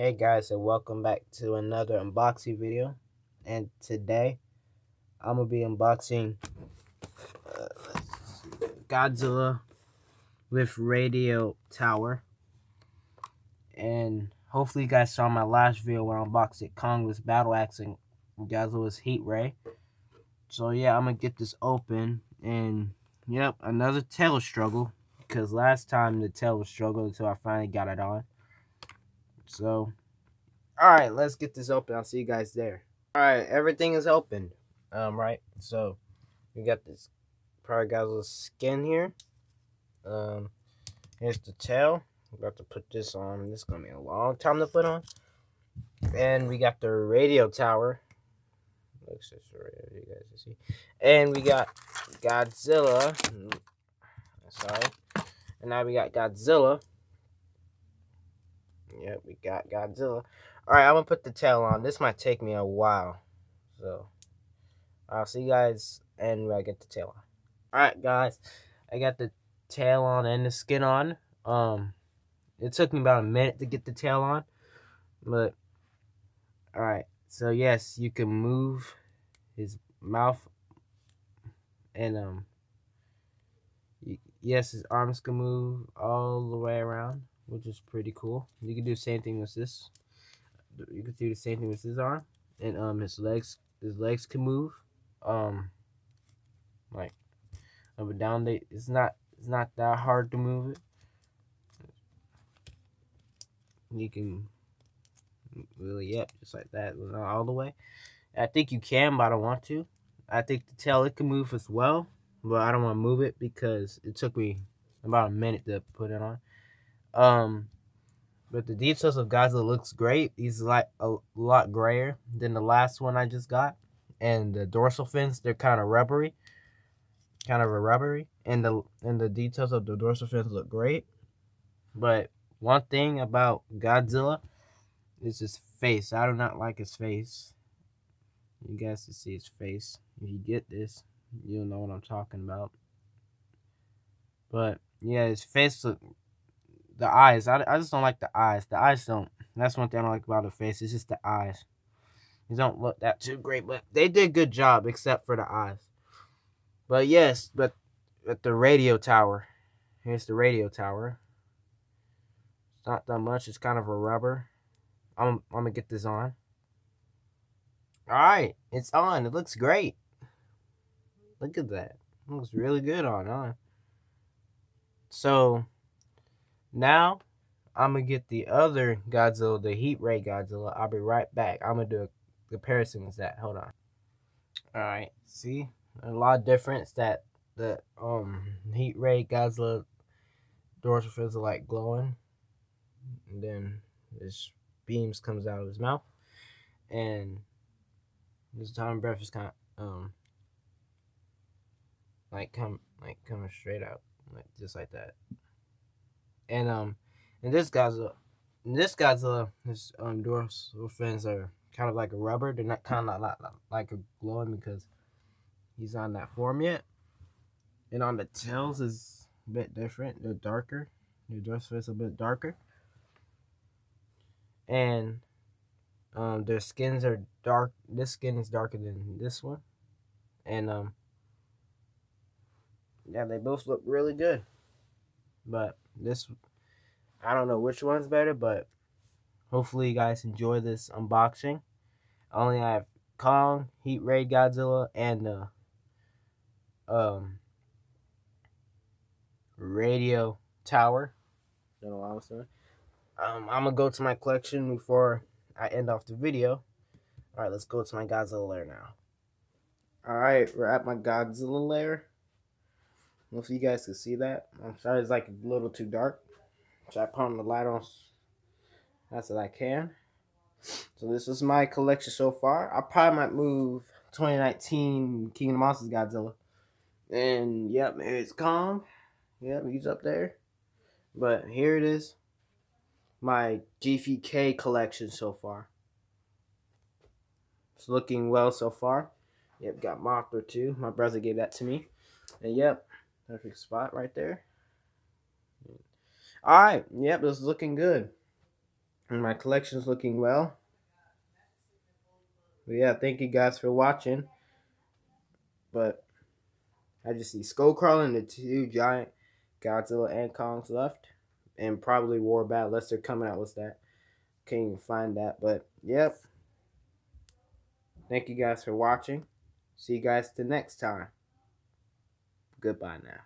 Hey guys and welcome back to another unboxing video. And today I'm gonna be unboxing uh, Godzilla with radio tower. And hopefully you guys saw my last video where I unboxed it Kong was battle axing Godzilla's heat ray so yeah I'm gonna get this open and yep another tail struggle because last time the tail was struggle until I finally got it on so, alright, let's get this open. I'll see you guys there. Alright, everything is open. Um, right? So, we got this little skin here. Um, here's the tail. I'm about to put this on. This is going to be a long time to put on. And we got the radio tower. Looks just you guys can see. And we got Godzilla. Sorry. And now we got Godzilla. Yep, we got Godzilla. Alright, I'm to put the tail on. This might take me a while. So, I'll see you guys and I get the tail on. Alright, guys. I got the tail on and the skin on. Um, It took me about a minute to get the tail on. But, alright. So, yes, you can move his mouth. And, um, yes, his arms can move all the way around which is pretty cool. You can do the same thing with this. You can do the same thing with his arm, and um, his legs, his legs can move, um, like up and down. They, it's not, it's not that hard to move it. You can really, yep, just like that, all the way. I think you can, but I don't want to. I think the tail it can move as well, but I don't want to move it because it took me about a minute to put it on. Um, but the details of Godzilla looks great. He's like a lot grayer than the last one I just got. And the dorsal fins, they're kind of rubbery. Kind of a rubbery. And the and the details of the dorsal fins look great. But one thing about Godzilla is his face. I do not like his face. You guys can see his face. If you get this, you'll know what I'm talking about. But yeah, his face look the eyes. I, I just don't like the eyes. The eyes don't. That's one thing I don't like about the face. It's just the eyes. They don't look that too great, but they did a good job except for the eyes. But yes, but at the radio tower. Here's the radio tower. It's not that much. It's kind of a rubber. I'm, I'm gonna get this on. Alright, it's on. It looks great. Look at that. It looks really good on, huh? So, now, I'm going to get the other Godzilla, the Heat Ray Godzilla. I'll be right back. I'm going to do a comparison with that. Hold on. Alright, see? A lot of difference that the um Heat Ray Godzilla dorsal fins are like glowing. And then this beams comes out of his mouth. And his time breath is kind of um like come like coming straight out like just like that and um, and this Godzilla, this Godzilla, his um dorsal fins are kind of like a rubber. They're not kind of like, like a glowing because he's on that form yet. And on the tails is a bit different. They're darker. The dorsal fins a bit darker. And um, their skins are dark. This skin is darker than this one. And um, yeah, they both look really good. But this, I don't know which one's better, but hopefully you guys enjoy this unboxing. Only I only have Kong, Heat Ray Godzilla, and uh, um, Radio Tower. Don't know what I was doing. Um, I'm gonna go to my collection before I end off the video. All right, let's go to my Godzilla lair now. All right, we're at my Godzilla lair. Hopefully you guys can see that. I'm sorry it's like a little too dark. So I put on the light on as I can. So this is my collection so far. I probably might move 2019 King of the Monsters Godzilla. And yep, it's Kong. Yep, he's up there. But here it is. My GVK collection so far. It's looking well so far. Yep, got Mothra too. My brother gave that to me. And yep, perfect spot right there. Alright, yep, this is looking good. And my collection's looking well. But yeah, thank you guys for watching. But I just see Skullcrawler and the two giant Godzilla and Kongs left. And probably War Bat unless they're coming out with that. Can't even find that. But yep. Thank you guys for watching. See you guys the next time. Goodbye now.